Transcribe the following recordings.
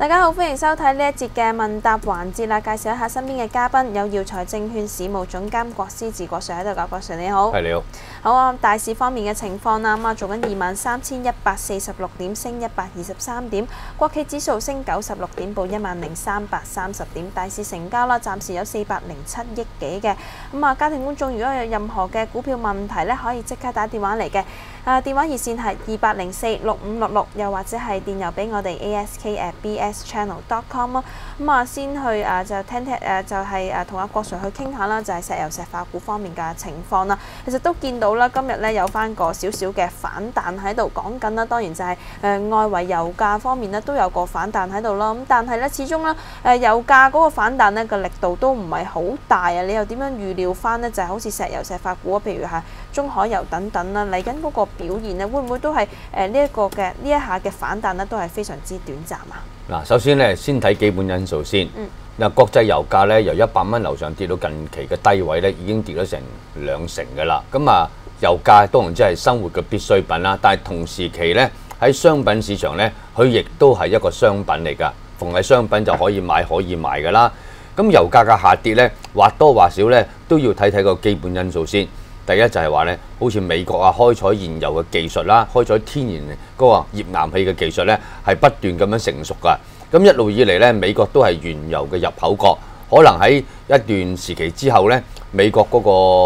大家好，歡迎收睇呢一節嘅問答環節啦。介紹一下身邊嘅嘉賓，有耀才證券事務總監郭思治郭 Sir 喺度噶，郭 Sir 你好。係你好，好啊，大市方面嘅情況啦，咁啊做緊二萬三千一百四十六點，升一百二十三點，國企指數升九十六點，報一萬零三百三十點，大市成交啦，暫時有四百零七億幾嘅。咁啊，家庭觀眾如果有任何嘅股票問題咧，可以即刻打電話嚟嘅。啊，電話熱線係二八零四六五六六，又或者係電郵俾我哋 ask@bschannel.com 咯。咁啊，先去啊就聽聽誒，就係誒同阿郭 Sir 去傾下啦，就係石油石化股方面嘅情況啦。其實都見到啦，今日咧有翻個少少嘅反彈喺度講緊啦。當然就係、誒、外圍油價方面咧都有個反彈喺度啦。咁但係咧始終咧誒油價嗰個反彈咧個力度都唔係好大啊。你又點樣預料翻呢？就係、好似石油石化股，譬如係中海油等等啦，嚟緊嗰個表現咧，會唔會都係誒呢一個嘅呢一下嘅反彈咧，都係非常之短暫啊？嗱，首先咧，先睇基本因素先。嗯嗱，國際油價咧由一百蚊樓上跌到近期嘅低位咧，已經跌咗成兩成嘅啦。咁啊，油價當然即係生活嘅必需品啦，但係同時期咧喺商品市場咧，佢亦都係一個商品嚟㗎。逢係商品就可以買可以賣㗎啦。咁油價嘅下跌咧，或多或少咧都要睇睇個基本因素先。第一就係話咧，好似美國啊開採現油嘅技術啦，開採天然嗰個頁岩氣嘅技術咧，係不斷咁樣成熟㗎。咁一路以嚟咧，美國都係原油嘅入口國，可能喺一段時期之後咧，美國嗰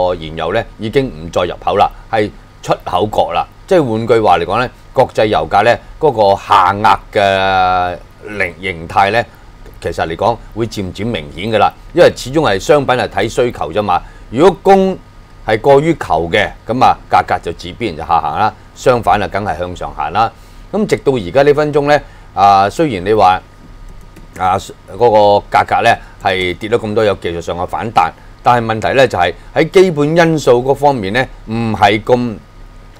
個原油咧已經唔再入口啦，係出口國啦。即係換句話嚟講咧，國際油價咧嗰個下壓嘅形形態咧，其實嚟講會漸漸明顯㗎啦，因為始終係商品係睇需求啫嘛。如果供係過於求嘅，咁啊價格就自必然就下行啦。相反啊，梗係向上行啦。咁直到而家呢分鐘咧，啊雖然你話啊嗰、個價格咧係跌咗咁多，有技術上嘅反彈，但係問題咧就係、喺基本因素嗰方面咧，唔係咁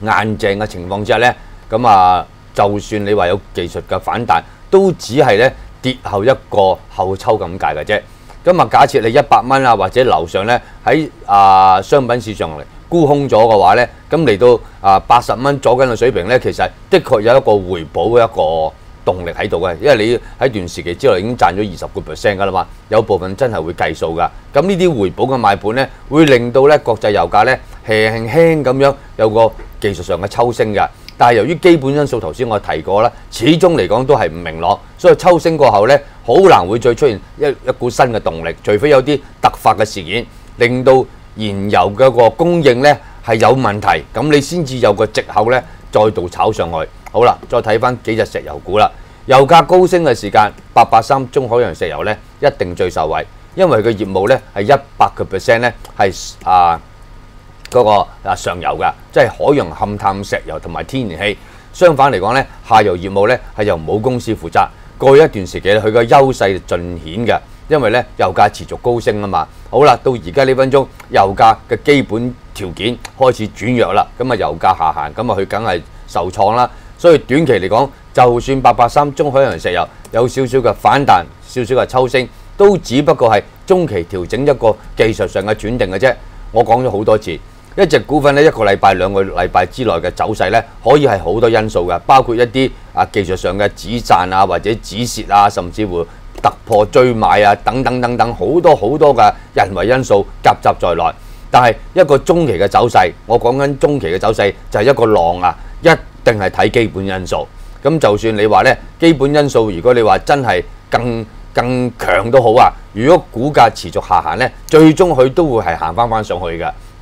硬淨嘅情況之下咧，咁啊就算你話有技術嘅反彈，都只係咧跌後一個後抽咁解嘅啫。咁啊，假設你一百蚊啊，或者樓上咧喺啊商品市場嚟沽空咗嘅話咧，咁嚟到啊八十蚊左緊嘅水平咧，其實的確有一個回補嘅一個動力喺度嘅，因為你喺段時期之內已經賺咗二十個 percent 㗎啦嘛，有部分真係會計數㗎。咁呢啲回補嘅買盤咧，會令到咧國際油價咧輕輕咁樣有個技術上嘅抽升嘅。但係由於基本因素頭先我提過啦，始終嚟講都係唔明朗，所以抽升過後咧，好難會再出現一一股新嘅動力，除非有啲突發嘅事件，令到燃油嘅個供應咧係有問題，咁你先至有個藉口咧再度炒上去。好啦，再睇翻幾隻石油股啦，油價高升嘅時間，八八三中海洋石油咧一定最受惠，因為佢業務咧係一百個 percent 咧係啊。嗰個啊上游㗎，即係海洋勘探石油同埋天然氣。相反嚟講咧，下游業務咧係由母公司負責。過一段時期，佢個優勢盡顯嘅，因為咧油價持續高升啊嘛。好啦，到而家呢分鐘，油價嘅基本條件開始轉弱啦，咁啊油價下行，咁啊佢梗係受創啦。所以短期嚟講，就算八八三中海洋石油有少少嘅反彈、少少嘅抽升，都只不過係中期調整一個技術上嘅轉定嘅啫。我講咗好多次。一隻股份咧，一個禮拜、兩個禮拜之內嘅走勢咧，可以係好多因素嘅，包括一啲啊技術上嘅止賺啊，或者止蝕啊，甚至乎突破追買啊，等等等等，好多好多嘅人為因素夾雜在內。但係一個中期嘅走勢，我講緊中期嘅走勢就係一個浪啊，一定係睇基本因素。咁就算你話咧，基本因素如果你話真係更更強都好啊，如果股價持續下行咧，最終佢都會係行翻翻上去嘅。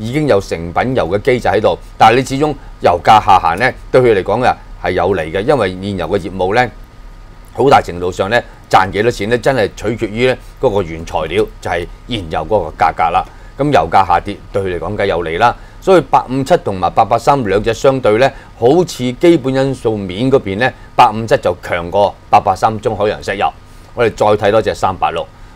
已經有成品油嘅機制喺度，但係你始終油價下行咧，對佢嚟講嘅係有利嘅，因為現油嘅業務咧，好大程度上咧賺幾多錢咧，真係取決於咧嗰個原材料，就係燃油嗰個價格啦。咁油價下跌對佢嚟講梗係有利啦，所以八五七同埋八八三兩隻相對咧，好似基本因素面嗰邊咧，八五七就強過八八三中海洋石油。我哋再睇多隻三八六，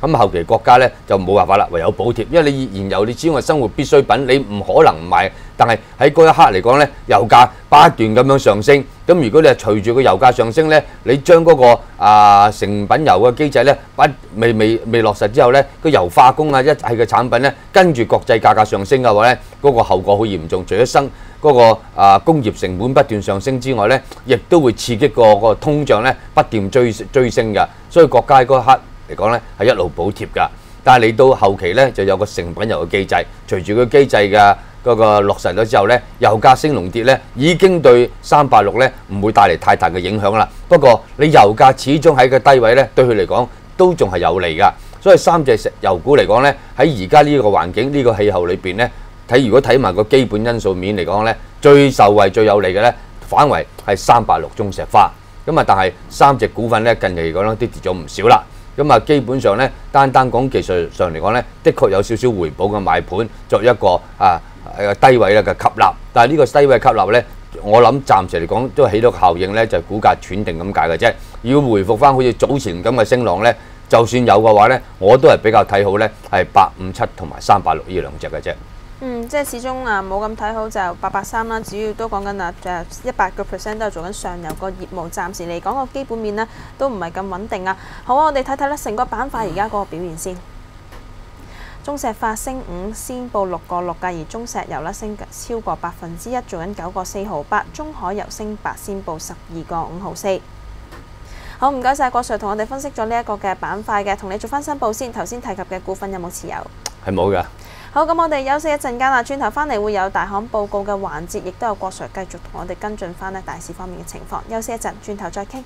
咁後期國家咧就冇辦法啦，唯有補貼，因為你燃油你始終係生活必需品，你唔可能唔買。但係喺嗰一刻嚟講咧，油價不斷咁樣上升。咁如果你係隨住個油價上升咧，你將嗰、個啊成品油嘅機制咧，不未未未落實之後咧，個油化工啊一係嘅產品咧，跟住國際價格上升嘅話咧，嗰、個後果好嚴重。除咗生嗰、個啊工業成本不斷上升之外咧，亦都會刺激個個通脹咧不斷追追升嘅。所以國家喺嗰一刻嚟講咧係一路補貼㗎。但係你到後期咧就有個成品油嘅機制，隨住個機制嘅嗰個落實咗之後咧，油價升龍跌咧已經對三八六咧唔會帶嚟太大嘅影響啦。不過你油價始終喺個低位咧，對佢嚟講都仲係有利㗎。所以三隻石油股嚟講咧，喺而家呢個環境、呢、個氣候裏邊咧，睇如果睇埋個基本因素面嚟講咧，最受惠、最有利嘅咧，反為係三八六中石化。咁啊，但係三隻股份咧近期嚟講咧，都跌咗唔少啦。咁啊，基本上咧，單單講技術上嚟講咧，的確有少少回補嘅買盤作一個啊誒低位咧嘅吸納。但係呢個低位吸納咧，我諗暫時嚟講都起到效應咧，就係股價斷定咁解嘅啫。要回復翻好似早前咁嘅升浪咧，就算有嘅話咧，我都係比較睇好咧，係八五七同埋三八六呢兩隻嘅啫。嗯，即係始終啊冇咁睇好就八八三啦，主要都講緊啊誒一百個 percent 都係做緊上游個業務，暫時嚟講個基本面呢都唔係咁穩定啊。好啊，我哋睇睇咧成個板塊而家嗰個表現先。中石化升五，先報六個六㗎，而中石油咧升超過百分之一，做緊九個四毫八。中海油升八，先報十二個五毫四。好，唔該晒郭 Sir 同我哋分析咗呢一個嘅板塊嘅，同你做翻申報先。頭先提及嘅股份有冇持有？係冇㗎。好，咁我哋休息一陣間啦，轉頭翻嚟會有大行報告嘅環節，亦都有郭 Sir 繼續同我哋跟進翻大市方面嘅情況。休息一陣，轉頭再傾。